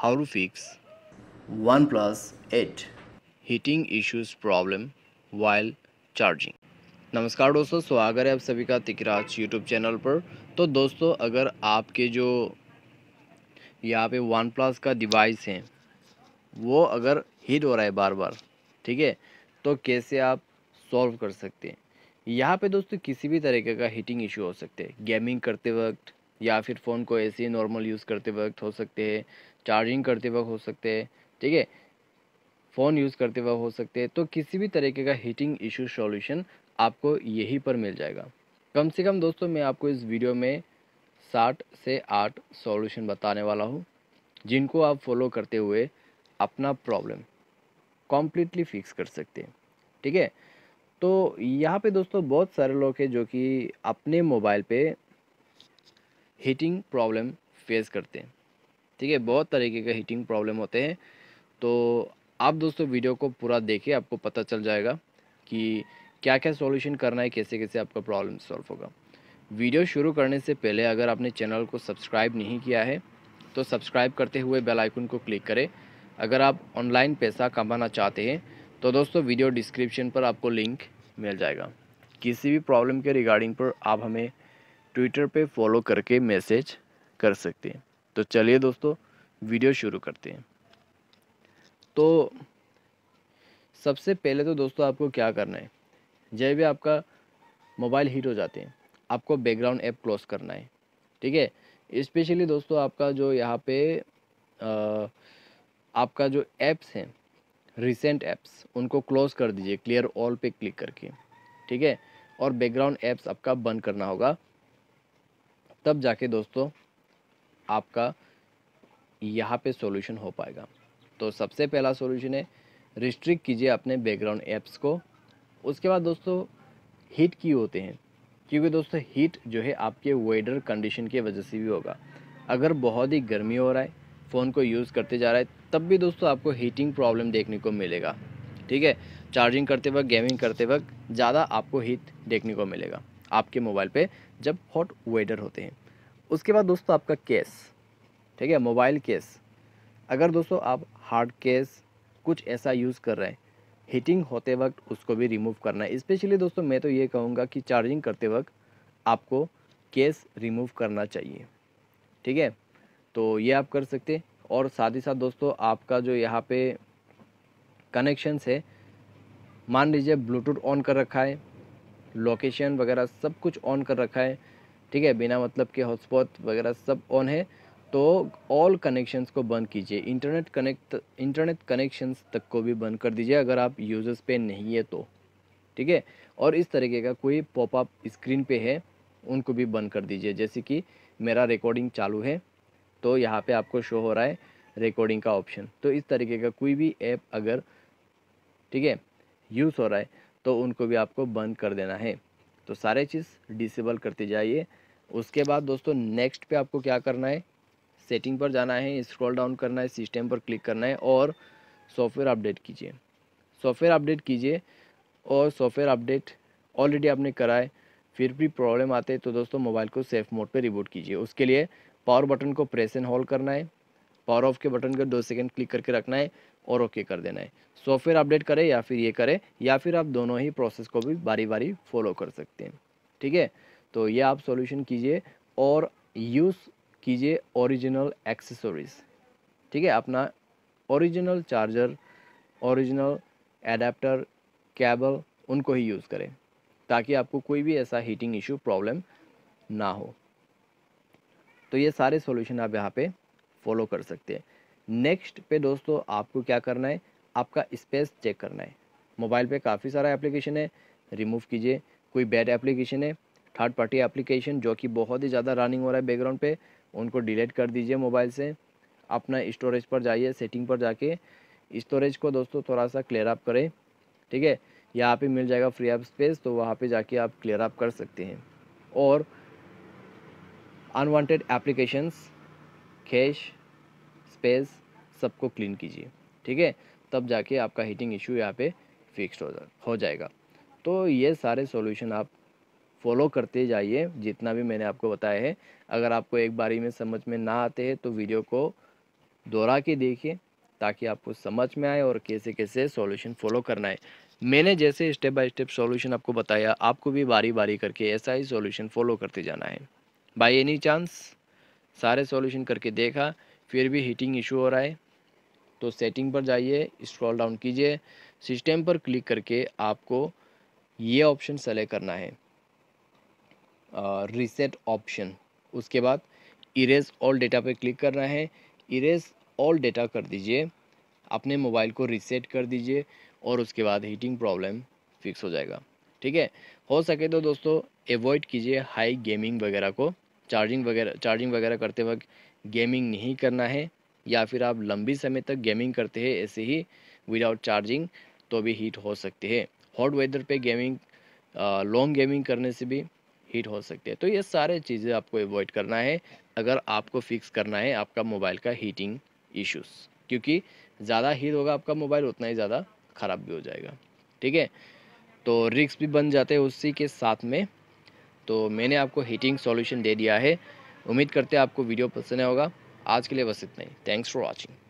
how to fix OnePlus 8 heating issues problem while charging. नमस्कार दोस्तों स्वागत है आप सभी का तिकराज यूट्यूब चैनल पर। तो दोस्तों अगर आपके जो यहाँ पे वन प्लस का डिवाइस है वो अगर हीट हो रहा है बार बार ठीक है तो कैसे आप सॉल्व कर सकते हैं? यहाँ पे दोस्तों किसी भी तरीके का हीटिंग इशू हो सकते हैं। गेमिंग करते वक्त या फिर फ़ोन को ऐसे ही नॉर्मल यूज़ करते वक्त हो सकते हैं चार्जिंग करते वक्त हो सकते हैं, ठीक है? फ़ोन यूज़ करते वक्त हो सकते हैं तो किसी भी तरीके का हीटिंग इशू सॉल्यूशन आपको यहीं पर मिल जाएगा। कम से कम दोस्तों, मैं आपको इस वीडियो में साठ से आठ सॉल्यूशन बताने वाला हूँ, जिनको आप फॉलो करते हुए अपना प्रॉब्लम कॉम्प्लीटली फिक्स कर सकते हैं, ठीक है? तो यहाँ पे दोस्तों, बहुत सारे लोग हैं जो कि अपने मोबाइल पे हीटिंग प्रॉब्लम फेस करते हैं। ठीक है, बहुत तरीके के हीटिंग प्रॉब्लम होते हैं। तो आप दोस्तों वीडियो को पूरा देखिए, आपको पता चल जाएगा कि क्या क्या सॉल्यूशन करना है कैसे कैसे आपका प्रॉब्लम सॉल्व होगा। वीडियो शुरू करने से पहले अगर आपने चैनल को सब्सक्राइब नहीं किया है तो सब्सक्राइब करते हुए बेल आइकन को क्लिक करें। अगर आप ऑनलाइन पैसा कमाना चाहते हैं तो दोस्तों वीडियो डिस्क्रिप्शन पर आपको लिंक मिल जाएगा। किसी भी प्रॉब्लम के रिगार्डिंग पर आप हमें ट्विटर पे फॉलो करके मैसेज कर सकते हैं। तो चलिए दोस्तों वीडियो शुरू करते हैं। तो सबसे पहले तो दोस्तों आपको क्या करना है? जब भी आपका मोबाइल हीट हो जाते हैं आपको बैकग्राउंड ऐप क्लोज करना है। ठीक है? स्पेशली दोस्तों आपका जो यहाँ पे आ, आपका जो ऐप्स हैं रिसेंट ऐप्स उनको क्लोज कर दीजिए क्लियर ऑल पे क्लिक करके। ठीक है? और बैकग्राउंड ऐप्स आपका बंद करना होगा। तब जाके दोस्तों, आपका यहाँ पे सॉल्यूशन हो पाएगा। तो सबसे पहला सॉल्यूशन है रिस्ट्रिक्ट कीजिए अपने बैकग्राउंड ऐप्स को। उसके बाद दोस्तों हीट की होते हैं, क्योंकि दोस्तों हीट जो है आपके वेदर कंडीशन की वजह से भी होगा। अगर बहुत ही गर्मी हो रहा है फ़ोन को यूज़ करते जा रहा है, तब भी दोस्तों आपको हीटिंग प्रॉब्लम देखने को मिलेगा। ठीक है? चार्जिंग करते वक्त गेमिंग करते वक्त, ज़्यादा आपको हीट देखने को मिलेगा, आपके मोबाइल पे जब हॉट वेदर होते हैं। उसके बाद दोस्तों आपका केस, ठीक है, मोबाइल केस। अगर दोस्तों आप हार्ड केस कुछ ऐसा यूज़ कर रहे हैं, हीटिंग होते वक्त उसको भी रिमूव करना है। स्पेशली दोस्तों मैं तो ये कहूँगा कि चार्जिंग करते वक्त आपको केस रिमूव करना चाहिए, ठीक है? तो ये आप कर सकते हैं और साथ ही साथ दोस्तों आपका जो यहाँ पे कनेक्शंस है, मान लीजिए ब्लूटूथ ऑन कर रखा है लोकेशन वगैरह सब कुछ ऑन कर रखा है ठीक है, बिना मतलब के हॉटस्पॉट वगैरह सब ऑन है तो ऑल कनेक्शंस को बंद कीजिए। इंटरनेट कनेक्ट इंटरनेट कनेक्शंस तक को भी बंद कर दीजिए, अगर आप यूज़र्स पे नहीं है तो। ठीक है? और इस तरीके का कोई पॉपअप स्क्रीन पे है, उनको भी बंद कर दीजिए। जैसे कि मेरा रिकॉर्डिंग चालू है तो यहाँ पे आपको शो हो रहा है रिकॉर्डिंग का ऑप्शन तो इस तरीके का कोई भी ऐप अगर, ठीक है यूज़ हो रहा है तो उनको भी आपको बंद कर देना है। तो सारे चीज़ डिसेबल करते जाइए। उसके बाद दोस्तों नेक्स्ट पे आपको क्या करना है? सेटिंग पर जाना है स्क्रॉल डाउन करना है सिस्टम पर क्लिक करना है और सॉफ्टवेयर अपडेट कीजिए। सॉफ्टवेयर अपडेट कीजिए और सॉफ्टवेयर अपडेट ऑलरेडी आपने कराए फिर भी प्रॉब्लम आते हैं तो दोस्तों मोबाइल को सेफ़ मोड पे रिबूट कीजिए। उसके लिए पावर बटन को प्रेस एंड होल्ड करना है। पावर ऑफ़ के बटन को दो सेकंड क्लिक करके रखना है। और ओके कर देना है। सॉफ्टवेयर अपडेट करें या फिर ये करें, या फिर आप दोनों ही प्रोसेस को भी बारी बारी फॉलो कर सकते हैं। ठीक है? तो ये आप सॉल्यूशन कीजिए और यूज़ कीजिए ओरिजिनल एक्सेसरीज ठीक है? अपना original charger original adapter cable उनको ही यूज़ करें, ताकि आपको कोई भी ऐसा हीटिंग इशू प्रॉब्लम ना हो। तो ये सारे सॉल्यूशन आप यहाँ पे फॉलो कर सकते हैं। नेक्स्ट पे दोस्तों आपको क्या करना है? आपका स्पेस चेक करना है। मोबाइल पे काफ़ी सारा एप्लीकेशन है। रिमूव कीजिए। कोई बैड एप्लीकेशन है थर्ड पार्टी एप्लीकेशन जो कि बहुत ही ज़्यादा रनिंग हो रहा है बैकग्राउंड पे, उनको डिलीट कर दीजिए मोबाइल से। अपना स्टोरेज पर जाइए सेटिंग पर जाके। स्टोरेज को दोस्तों थोड़ा सा क्लियर अप करें। ठीक है? यहाँ पे मिल जाएगा फ्री अप स्पेस तो वहाँ पे जाके आप क्लियर अप कर सकते हैं। और अनवांटेड एप्लीकेशंस कैश स्पेस सबको क्लीन कीजिए, ठीक है? तब जाके आपका हीटिंग इशू यहाँ पे फिक्स्ड हो जा, हो जाएगा। तो ये सारे सॉल्यूशन आप फॉलो करते जाइए, जितना भी मैंने आपको बताया है। अगर आपको एक बारी में समझ में ना आते हैं तो वीडियो को दोहरा के देखिए, ताकि आपको समझ में आए और कैसे कैसे सॉल्यूशन फॉलो करना है। मैंने जैसे स्टेप बाय स्टेप सॉल्यूशन आपको बताया, आपको भी बारी बारी करके ऐसा ही सॉल्यूशन फॉलो करते जाना है। बाय एनी चांस सारे सॉल्यूशन करके देखा फिर भी हीटिंग इशू हो रहा है तो सेटिंग पर जाइए स्क्रॉल डाउन कीजिए सिस्टम पर क्लिक करके आपको ये ऑप्शन सेलेक्ट करना है। रीसेट ऑप्शन उसके बाद इरेज ऑल डेटा पे क्लिक करना है। इरेज ऑल डेटा कर दीजिए, अपने मोबाइल को रीसेट कर दीजिए और उसके बाद हीटिंग प्रॉब्लम फिक्स हो जाएगा। ठीक है? हो सके तो दोस्तों एवॉइड कीजिए हाई गेमिंग वगैरह को। चार्जिंग वगैरह चार्जिंग वगैरह करते वक्त गेमिंग नहीं करना है, या फिर आप लंबी समय तक गेमिंग करते हैं, ऐसे ही विदाउट चार्जिंग तो भी हीट हो सकते हैं। हॉट वेदर पे गेमिंग लॉन्ग गेमिंग करने से भी हीट हो सकते हैं। तो ये सारे चीज़ें आपको अवॉइड करना है। अगर आपको फिक्स करना है आपका मोबाइल का हीटिंग इश्यूज़ क्योंकि ज़्यादा हीट होगा आपका मोबाइल उतना ही ज़्यादा ख़राब भी हो जाएगा। ठीक है? तो रिक्स भी बन जाते हैं उसी के साथ में। तो मैंने आपको हीटिंग सॉल्यूशन दे दिया है। उम्मीद करते हैं आपको वीडियो पसंद होगा। आज के लिए बस इतना ही। Thanks for watching